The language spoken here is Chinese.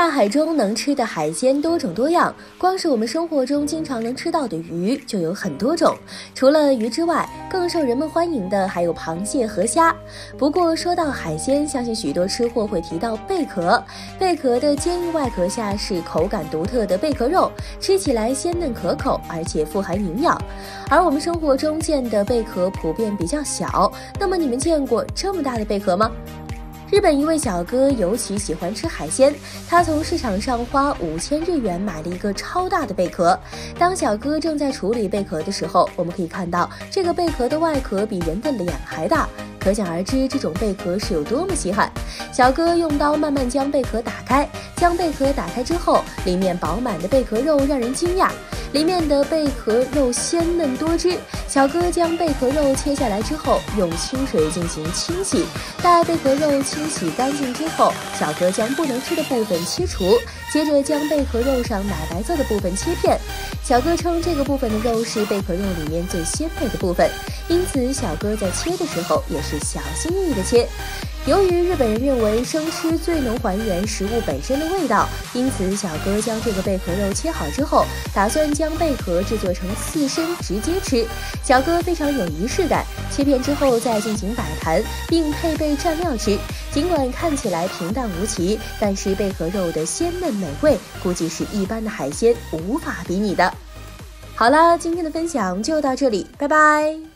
大海中能吃的海鲜多种多样，光是我们生活中经常能吃到的鱼就有很多种。除了鱼之外，更受人们欢迎的还有螃蟹和虾。不过说到海鲜，相信许多吃货会提到贝壳。贝壳的坚硬外壳下是口感独特的贝壳肉，吃起来鲜嫩可口，而且富含营养。而我们生活中见的贝壳普遍比较小，那么你们见过这么大的贝壳吗？日本一位小哥尤其喜欢吃海鲜，他从市场上花五千日元买了一个超大的贝壳。当小哥正在处理贝壳的时候，我们可以看到这个贝壳的外壳比人的脸还大，可想而知这种贝壳是有多么稀罕。小哥用刀慢慢将贝壳打开，将贝壳打开之后，里面饱满的贝壳肉让人惊讶。里面的贝壳肉鲜嫩多汁，小哥将贝壳肉切下来之后，用清水进行清洗。待贝壳肉清洗干净之后，小哥将不能吃的部分切除，接着将贝壳肉上奶白色的部分切片。小哥称这个部分的肉是贝壳肉里面最鲜美的部分，因此小哥在切的时候也是小心翼翼的切。由于日本人认为生吃最能还原食物本身的味道，因此小哥将这个贝壳肉切好之后，打算将贝壳制作成刺身直接吃。小哥非常有仪式感，切片之后再进行摆盘，并配备蘸料吃。尽管看起来平淡无奇，但是贝壳肉的鲜嫩美味，估计是一般的海鲜无法比拟的。好啦，今天的分享就到这里，拜拜。